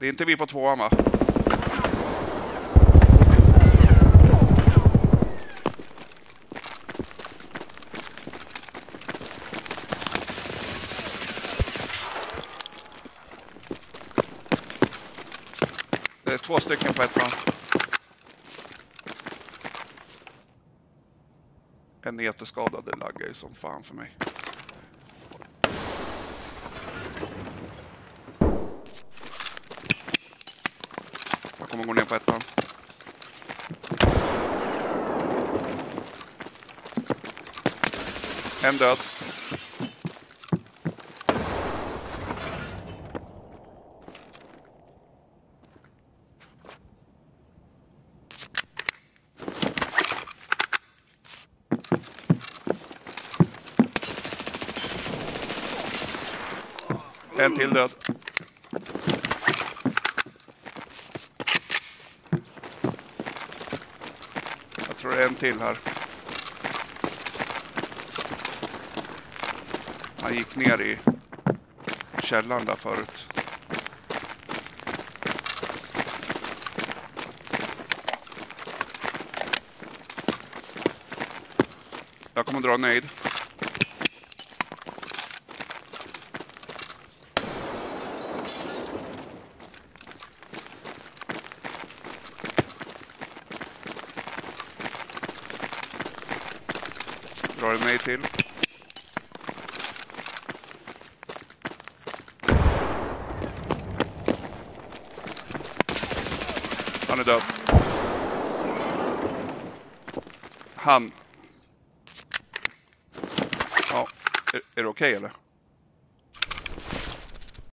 Det är inte vi på tvåan va? Det är två stycken på ettan. En jätteskadad, det laggar ju som fan för mig. Kommer gå ner på ettan. En död. En till död. Tror det är en till här. Han gick ner i källaren där förut. Jag kommer dra nöjd. Drar en mig till. Han är död. Han. Ja, är, är det okej eller?